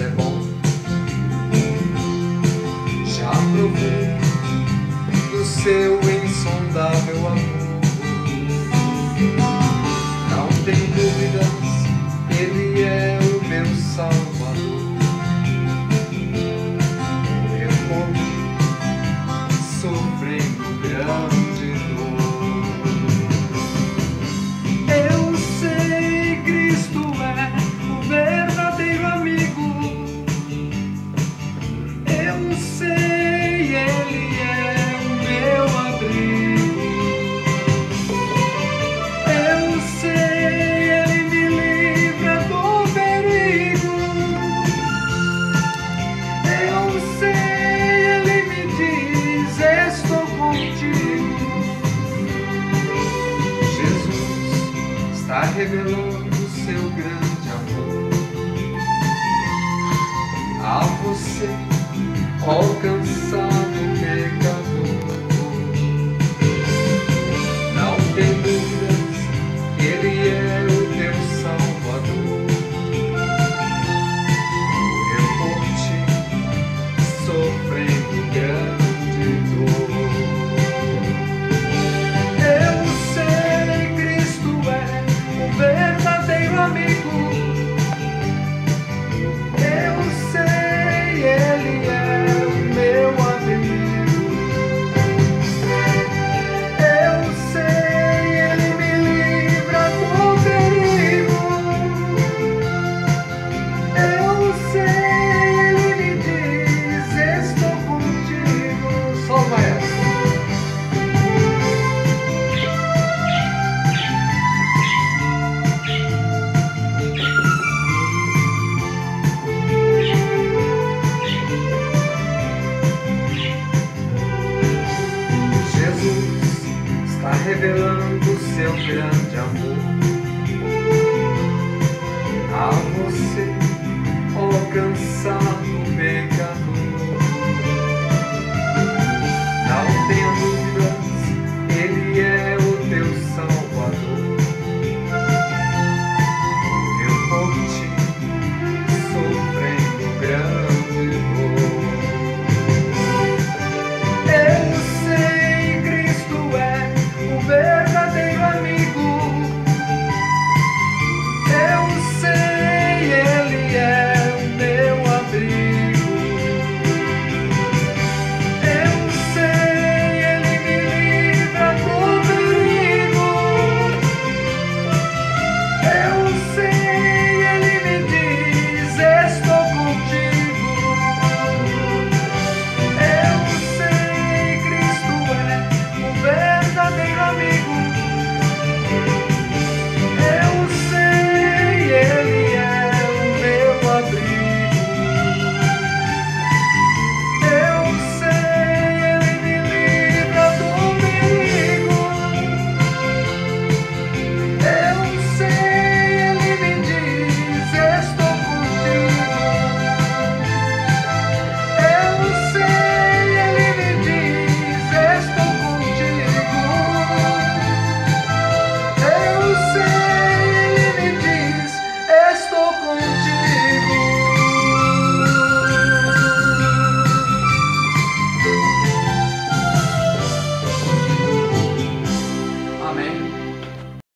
é bom. Já provei do seu insondável amor. está revelando seu grande amor. A você, ó meu amigo. Tá revelando seu grande.